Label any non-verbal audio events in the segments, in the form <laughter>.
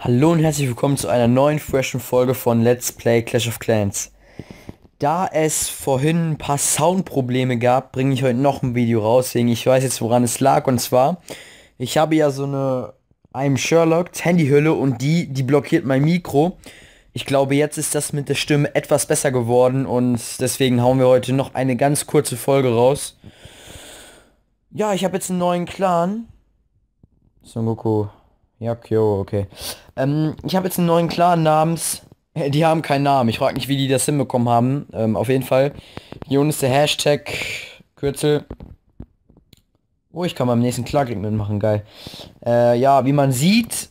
Hallo und herzlich willkommen zu einer neuen freshen Folge von Let's Play Clash of Clans. Da es vorhin ein paar Soundprobleme gab, bringe ich heute noch ein Video raus, wegen ich weiß jetzt woran es lag und zwar, ich habe ja so eine einem Sherlock Handyhülle und die, die blockiert mein Mikro. Ich glaube jetzt ist das mit der Stimme etwas besser geworden und deswegen hauen wir heute noch eine ganz kurze Folge raus. Ja, ich habe jetzt einen neuen Clan. Son Goku. Ja, Kyo, okay. Ähm, ich habe jetzt einen neuen Clan namens... <laughs> Die haben keinen Namen. Ich frage nicht, wie die das hinbekommen haben. Ähm, auf jeden Fall. Hier unten ist der Hashtag Kürzel. Oh, ich kann beim nächsten Klarklick mitmachen, geil. Äh, ja, wie man sieht,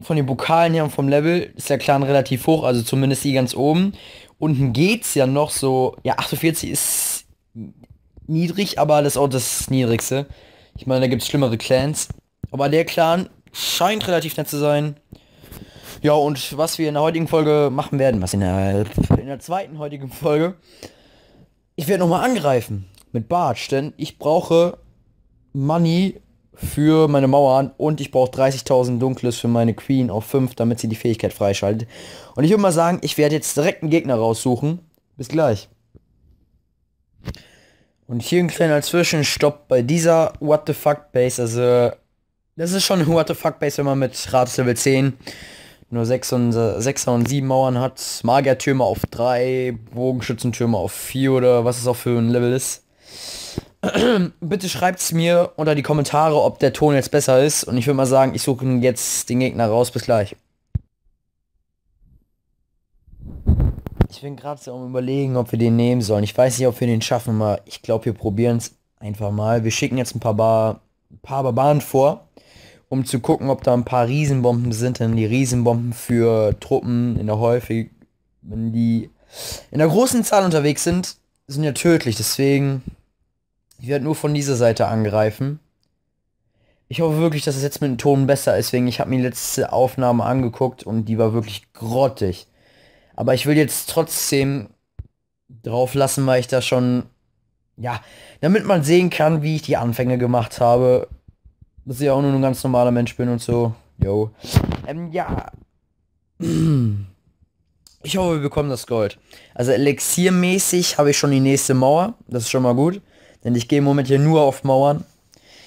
von den Pokalen her und vom Level ist der Clan relativ hoch, also zumindest die ganz oben. Unten geht's ja noch so, ja, 48 ist niedrig, aber das ist auch das niedrigste. Ich meine, da gibt es schlimmere Clans. Aber der Clan scheint relativ nett zu sein. Ja, und was wir in der heutigen Folge machen werden, was in der, in der zweiten heutigen Folge, ich werde nochmal angreifen mit Bartsch, denn ich brauche Money für meine Mauern und ich brauche 30.000 Dunkles für meine Queen auf 5, damit sie die Fähigkeit freischaltet. Und ich würde mal sagen, ich werde jetzt direkt einen Gegner raussuchen. Bis gleich. Und hier ein kleiner Zwischenstopp bei dieser What the fuck Base. Also, das ist schon What the fuck Base, wenn man mit Rates Level 10 nur 6 und, 6 und 7 Mauern hat. Magiertürme auf 3, Bogenschützentürme auf 4 oder was es auch für ein Level ist. <clears throat> Bitte schreibt es mir unter die Kommentare, ob der Ton jetzt besser ist. Und ich würde mal sagen, ich suche jetzt den Gegner raus. Bis gleich. Ich bin gerade so am überlegen, ob wir den nehmen sollen. Ich weiß nicht, ob wir den schaffen, aber ich glaube, wir probieren es einfach mal. Wir schicken jetzt ein paar, Bar ein paar Barbaren vor, um zu gucken, ob da ein paar Riesenbomben sind. Denn die Riesenbomben für Truppen in der häufig, wenn die in der großen Zahl unterwegs sind, sind ja tödlich. Deswegen ich werde nur von dieser Seite angreifen. Ich hoffe wirklich, dass es jetzt mit dem Ton besser ist, wegen ich habe mir die letzte Aufnahme angeguckt und die war wirklich grottig. Aber ich will jetzt trotzdem drauf lassen, weil ich da schon, ja, damit man sehen kann, wie ich die Anfänge gemacht habe. Dass ich auch nur ein ganz normaler Mensch bin und so. Yo. Ähm, ja. Ich hoffe, wir bekommen das Gold. Also elixiermäßig habe ich schon die nächste Mauer. Das ist schon mal gut. Denn ich gehe im Moment hier nur auf Mauern.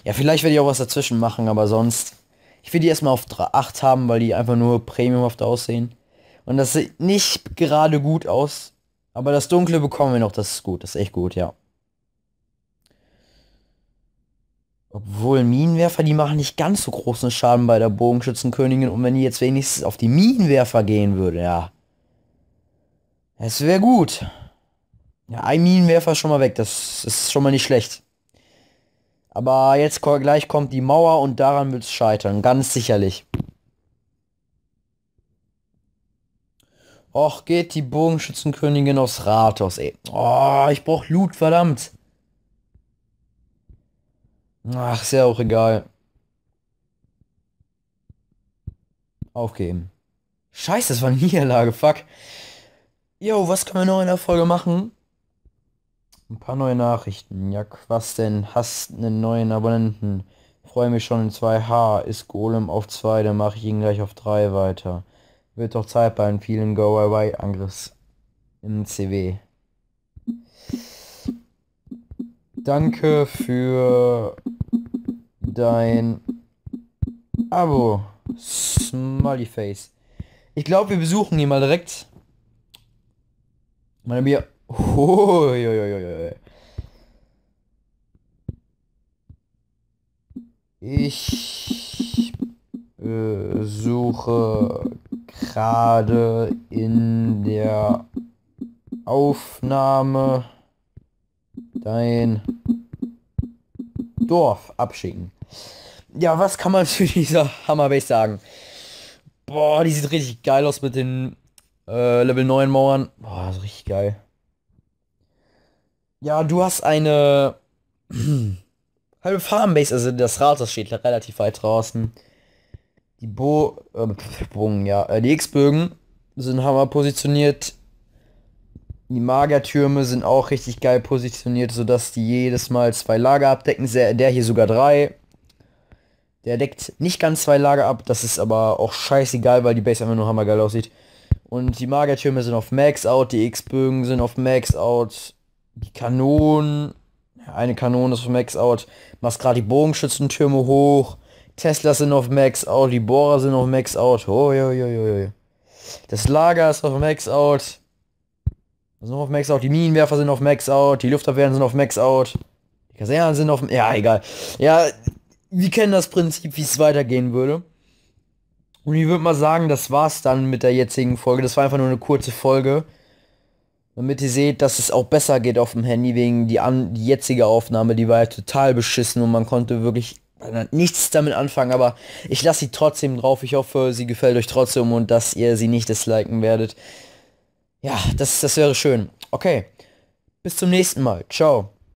Ja, vielleicht werde ich auch was dazwischen machen, aber sonst. Ich will die erstmal auf 8 haben, weil die einfach nur premiumhaft aussehen. Und das sieht nicht gerade gut aus. Aber das Dunkle bekommen wir noch, das ist gut, das ist echt gut, ja. Obwohl Minenwerfer, die machen nicht ganz so großen Schaden bei der Bogenschützenkönigin. Und wenn die jetzt wenigstens auf die Minenwerfer gehen würde, ja. Es wäre gut. Ja, ein Minenwerfer ist schon mal weg. Das ist schon mal nicht schlecht. Aber jetzt gleich kommt die Mauer und daran wird es scheitern. Ganz sicherlich. Och, geht die Bogenschützenkönigin aufs Rathaus, ey. Oh, ich brauch Loot, verdammt. Ach, ist ja auch egal. Aufgeben. Scheiße, das war eine Niederlage, fuck. Jo, was können wir noch in der Folge machen? Ein paar neue Nachrichten. Ja, was denn? Hast einen neuen Abonnenten. Freue mich schon in 2H. Ist Golem auf 2, dann mache ich ihn gleich auf 3 weiter. Wird doch Zeit bei einem vielen Go-Away-Angriffs im CW. Danke für dein Abo. Smiley Face. Ich glaube, wir besuchen ihn mal direkt. Meine Bier. Uiuiui. Ich äh, suche gerade in der Aufnahme dein Dorf abschicken. Ja, was kann man zu dieser Hammerbase sagen? Boah, die sieht richtig geil aus mit den äh, Level 9 Mauern. Boah, ist richtig geil. Ja, du hast eine <clears throat> halbe Farmbase, also das Rad, das steht relativ weit draußen. Die Bo, äh, Bogen, ja, äh, die X-Bögen sind hammer positioniert. Die Magertürme sind auch richtig geil positioniert, sodass die jedes Mal zwei Lager abdecken. Der hier sogar drei. Der deckt nicht ganz zwei Lager ab, das ist aber auch scheißegal, weil die Base einfach nur hammergeil aussieht. Und die Magertürme sind auf Max Out, die X-Bögen sind auf Max Out, die Kanonen, eine Kanone ist auf Max Out, machst gerade die Bogenschützentürme hoch, Tesla sind auf Max Out, die Bohrer sind auf Max Out, oh, jo, jo, jo. Das Lager ist auf Max Out, noch auf Max Out, die Minenwerfer sind auf Max Out, die Luftabwehren sind auf Max Out, die Kasernen sind auf, ja, egal. Ja, wir kennen das Prinzip, wie es weitergehen würde. Und ich würde mal sagen, das war's dann mit der jetzigen Folge. Das war einfach nur eine kurze Folge. Damit ihr seht, dass es auch besser geht auf dem Handy, wegen die, an, die jetzige Aufnahme, die war ja total beschissen und man konnte wirklich nichts damit anfangen, aber ich lasse sie trotzdem drauf. Ich hoffe, sie gefällt euch trotzdem und dass ihr sie nicht disliken werdet. Ja, das, das wäre schön. Okay, bis zum nächsten Mal. Ciao.